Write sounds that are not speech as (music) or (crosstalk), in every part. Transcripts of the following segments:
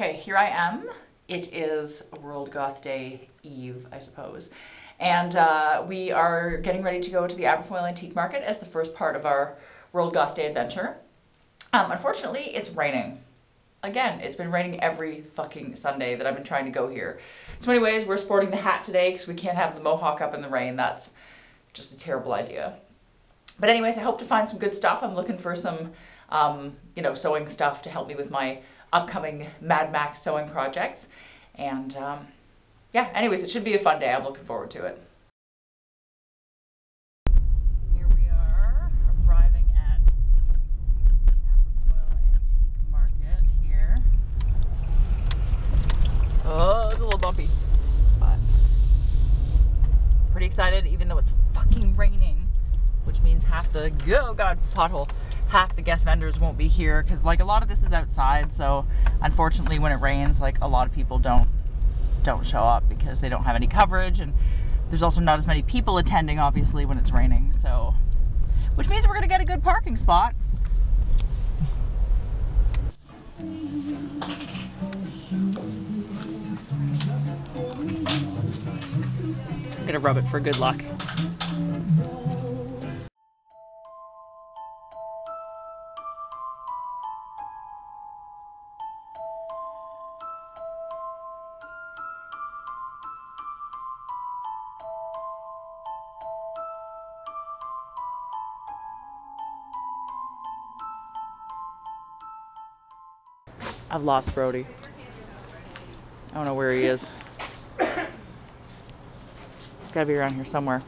Okay, here I am. It is World Goth Day Eve, I suppose. And uh, we are getting ready to go to the Aberfoyle Antique Market as the first part of our World Goth Day adventure. Um, unfortunately, it's raining. Again, it's been raining every fucking Sunday that I've been trying to go here. So anyways, we're sporting the hat today because we can't have the mohawk up in the rain. That's just a terrible idea. But anyways, I hope to find some good stuff. I'm looking for some, um, you know, sewing stuff to help me with my upcoming Mad Max sewing projects. And um, yeah, anyways, it should be a fun day. I'm looking forward to it. Here we are, arriving at the Antique Market here. Oh, it's a little bumpy, but pretty excited even though it's fucking raining, which means half the, (laughs) oh god, pothole, half the guest vendors won't be here because like a lot of this is outside so unfortunately when it rains like a lot of people don't don't show up because they don't have any coverage and there's also not as many people attending obviously when it's raining so which means we're gonna get a good parking spot I'm gonna rub it for good luck. I've lost Brodie. I don't know where he is. He's gotta be around here somewhere.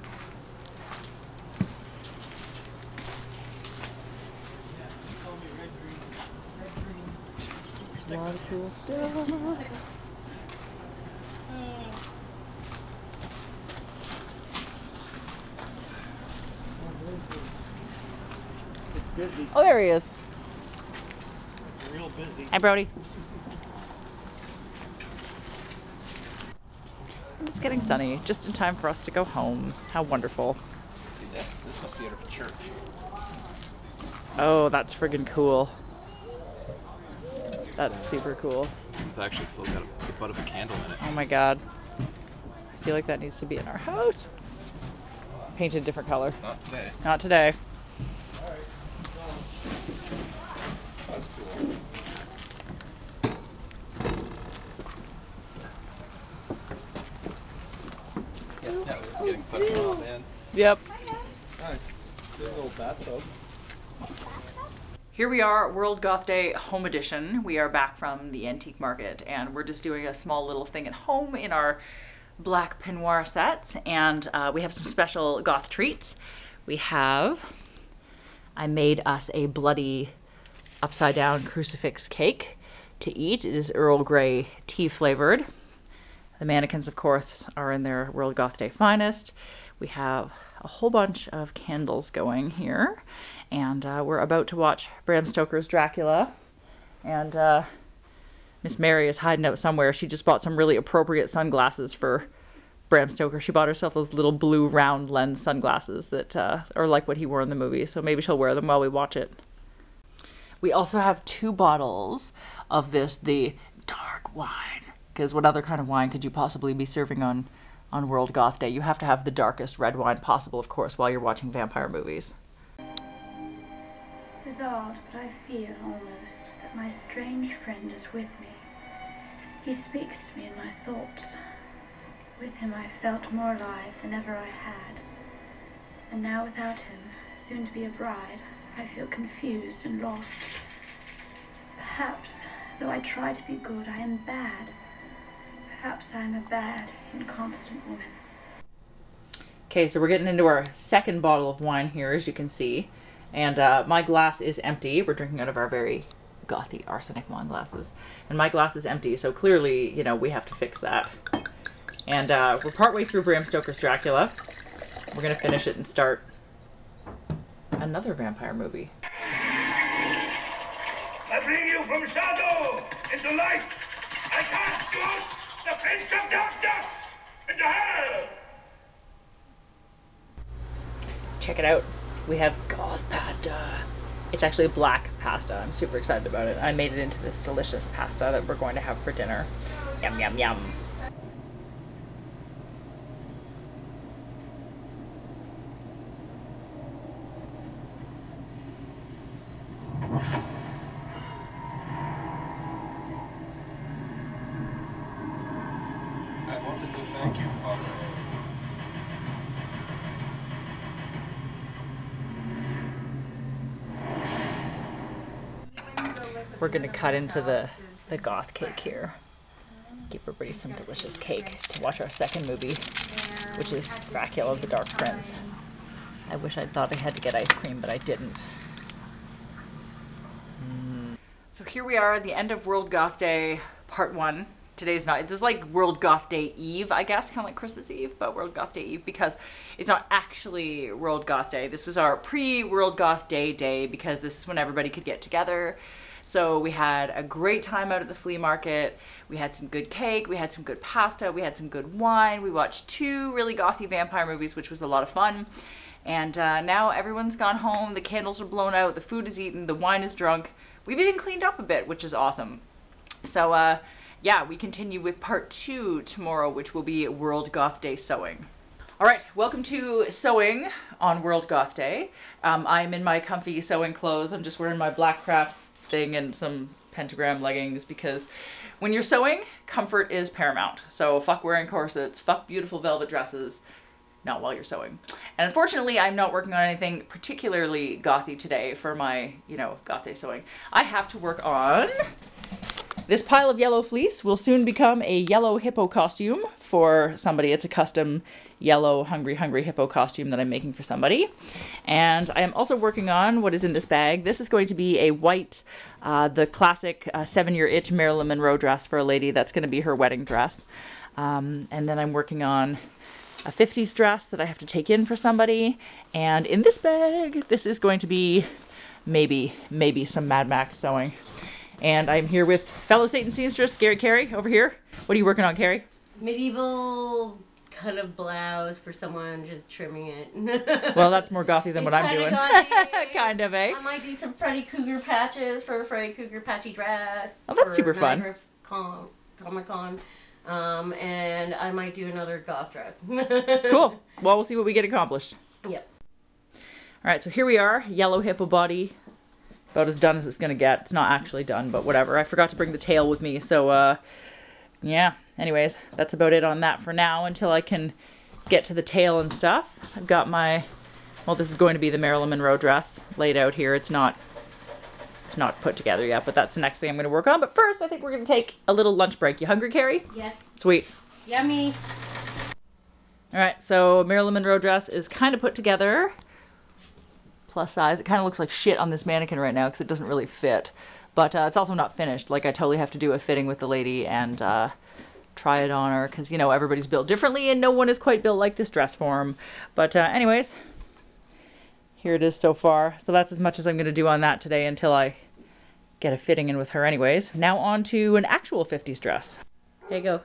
A lot of cool stuff. Oh, there he is. It's real busy. Hi, Brodie. It's getting sunny, just in time for us to go home. How wonderful. See this? This must be out of a church. Oh, that's friggin' cool. That's super cool. It's actually still got a, the butt of a candle in it. Oh my god. I feel like that needs to be in our house. Painted a different color. Not today. Not today. That's cool. Yeah, yeah, it's getting such a hot man. Yep. Hi. Big old bathtub. Here we are, World Goth Day Home Edition. We are back from the antique market and we're just doing a small little thing at home in our black peignoir sets. And uh, we have some special goth treats. We have, I made us a bloody upside down crucifix cake to eat. It is Earl Grey tea flavored. The mannequins, of course, are in their World Goth Day finest. We have a whole bunch of candles going here, and uh, we're about to watch Bram Stoker's Dracula. And uh, Miss Mary is hiding out somewhere. She just bought some really appropriate sunglasses for Bram Stoker. She bought herself those little blue round lens sunglasses that uh, are like what he wore in the movie. So maybe she'll wear them while we watch it. We also have two bottles of this, the dark wine. Because what other kind of wine could you possibly be serving on, on World Goth Day? You have to have the darkest red wine possible, of course, while you're watching vampire movies. It is odd, but I feel almost that my strange friend is with me. He speaks to me in my thoughts. With him I felt more alive than ever I had. And now without him, soon to be a bride, I feel confused and lost. Perhaps, though I try to be good, I am bad. Perhaps I am a bad, inconstant woman. Okay, so we're getting into our second bottle of wine here, as you can see. And uh, my glass is empty. We're drinking out of our very gothy arsenic wine glasses. And my glass is empty, so clearly, you know, we have to fix that. And uh, we're partway through Bram Stoker's Dracula. We're going to finish it and start another vampire movie. I bring you from shadow into light. I cast you out, the prince of darkness, into hell. Check it out. We have goth pasta. It's actually black pasta. I'm super excited about it. I made it into this delicious pasta that we're going to have for dinner. Yum, yum, yum. I wanted to thank you, Father. We're gonna cut into the, the goth cake here. Give everybody some delicious cake to watch our second movie, which is Dracula of the Dark Prince. I wish I'd thought I had to get ice cream, but I didn't. So here we are at the end of World Goth Day Part 1. Today's not, this is like World Goth Day Eve, I guess, kind of like Christmas Eve, but World Goth Day Eve because it's not actually World Goth Day. This was our pre World Goth Day day because this is when everybody could get together. So we had a great time out at the flea market. We had some good cake, we had some good pasta, we had some good wine. We watched two really gothy vampire movies, which was a lot of fun. And uh, now everyone's gone home, the candles are blown out, the food is eaten, the wine is drunk. We've even cleaned up a bit, which is awesome. So, uh, yeah, we continue with part two tomorrow, which will be World Goth Day sewing. All right, welcome to sewing on World Goth Day. Um, I'm in my comfy sewing clothes. I'm just wearing my black craft thing and some pentagram leggings because when you're sewing, comfort is paramount. So fuck wearing corsets, fuck beautiful velvet dresses, not while you're sewing. And unfortunately, I'm not working on anything particularly gothy today for my, you know, goth sewing. I have to work on this pile of yellow fleece will soon become a yellow hippo costume for somebody. It's a custom yellow hungry hungry hippo costume that I'm making for somebody. And I am also working on what is in this bag. This is going to be a white, uh, the classic uh, seven year itch Marilyn Monroe dress for a lady. That's going to be her wedding dress. Um, and then I'm working on a 50s dress that I have to take in for somebody. And in this bag, this is going to be maybe, maybe some Mad Max sewing. And I'm here with fellow Satan seamstress, Gary Carey, over here. What are you working on, Carrie? medieval kind of blouse for someone just trimming it. (laughs) Well, that's more gothy than It's what I'm doing. (laughs) kind of, eh? I might do some Freddy Krueger patches for a Freddy Krueger patchy dress. Oh, that's for super fun. Niagara Comic Con. Um, and I might do another goth dress. (laughs) Cool. Well, we'll see what we get accomplished. Yep. All right, so here we are, yellow hippo body. About as done as it's gonna get. It's not actually done, but whatever. I forgot to bring the tail with me, so uh, yeah. Anyways, that's about it on that for now until I can get to the tail and stuff. I've got my, well, this is going to be the Marilyn Monroe dress laid out here. It's not, it's not put together yet, but that's the next thing I'm gonna work on. But first, I think we're gonna take a little lunch break. You hungry, Carrie? Yes. Sweet. Yummy. All right, so Marilyn Monroe dress is kind of put together. Plus size. It kind of looks like shit on this mannequin right now because it doesn't really fit. But uh, it's also not finished. Like, I totally have to do a fitting with the lady and uh, try it on her because, you know, everybody's built differently and no one is quite built like this dress form. But, uh, anyways, here it is so far. So that's as much as I'm going to do on that today until I get a fitting in with her, anyways. Now, on to an actual 50s dress. Here you go.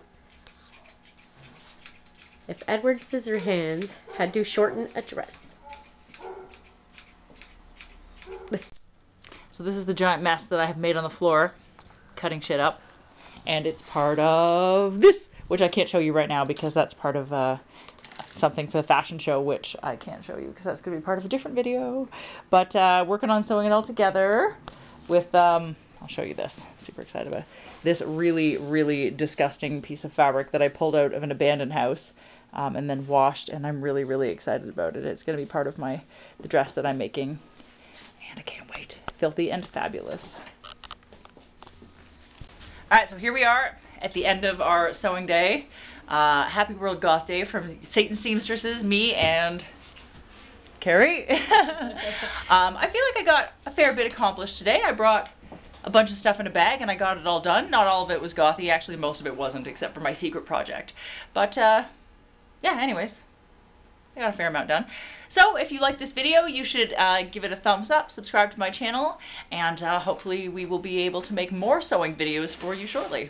If Edward Scissorhands had to shorten a dress. So this is the giant mess that I have made on the floor, cutting shit up. And it's part of this, which I can't show you right now because that's part of uh, something for the fashion show, which I can't show you because that's going to be part of a different video. But uh, working on sewing it all together with, um, I'll show you this. Super excited about it. This really, really disgusting piece of fabric that I pulled out of an abandoned house. Um, and then washed, and I'm really, really excited about it. It's going to be part of my the dress that I'm making and I can't wait. Filthy and fabulous. All right, so here we are at the end of our sewing day. Uh, Happy World Goth Day from Satan Seamstresses, me and Carrie. (laughs) um, I feel like I got a fair bit accomplished today. I brought a bunch of stuff in a bag and I got it all done. Not all of it was gothy. Actually, most of it wasn't, except for my secret project. But uh, yeah, anyways, I got a fair amount done. So if you like this video, you should uh, give it a thumbs up, subscribe to my channel, and uh, hopefully we will be able to make more sewing videos for you shortly.